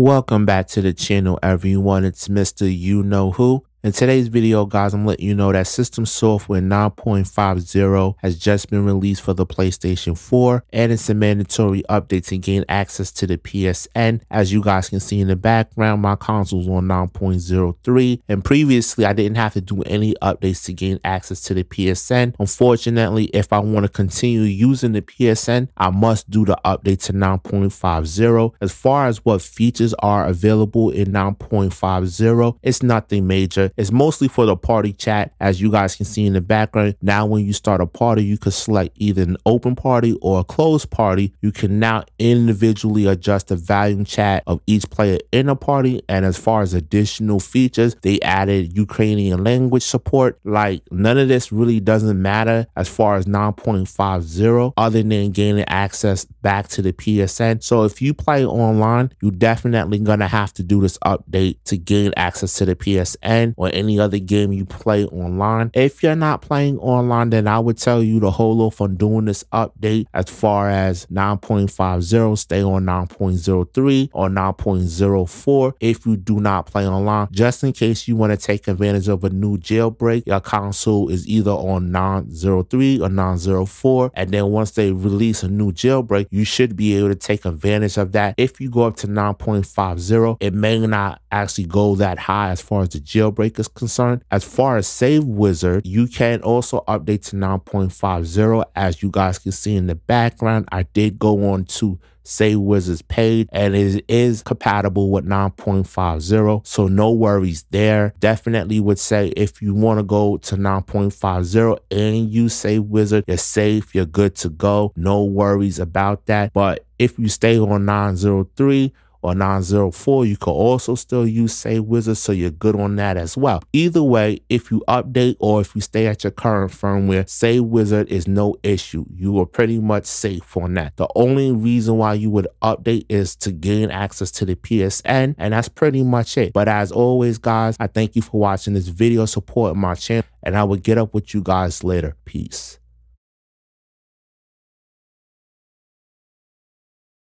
Welcome back to the channel everyone, it's Mr. You Know Who. In today's video, guys, I'm letting you know that System Software 9.50 has just been released for the PlayStation 4 and it's a mandatory update to gain access to the PSN. As you guys can see in the background, my console's on 9.03 and previously I didn't have to do any updates to gain access to the PSN. Unfortunately, if I want to continue using the PSN, I must do the update to 9.50. As far as what features are available in 9.50, it's nothing major it's mostly for the party chat. As you guys can see in the background, now when you start a party, you can select either an open party or a closed party. You can now individually adjust the volume chat of each player in a party. And as far as additional features, they added Ukrainian language support. Like none of this really doesn't matter as far as 9.50 other than gaining access back to the PSN. So if you play online, you're definitely gonna have to do this update to gain access to the PSN or any other game you play online. If you're not playing online, then I would tell you to hold off on doing this update as far as 9.50, stay on 9.03 or 9.04 if you do not play online, just in case you want to take advantage of a new jailbreak. Your console is either on 903 or 904, and then once they release a new jailbreak, you should be able to take advantage of that. If you go up to 9.50, it may not actually go that high as far as the jailbreak is concerned. As far as Save Wizard, you can also update to 9.50. As you guys can see in the background, I did go on to Save Wizard's page and it is compatible with 9.50. So no worries there. Definitely would say if you want to go to 9.50 and use Save Wizard, you're safe, you're good to go. No worries about that. But if you stay on 903, or 904, you can also still use Save Wizard, so you're good on that as well. Either way, if you update or if you stay at your current firmware, Save Wizard is no issue. You are pretty much safe on that. The only reason why you would update is to gain access to the PSN, and that's pretty much it. But as always, guys, I thank you for watching this video, support my channel, and I will get up with you guys later. Peace.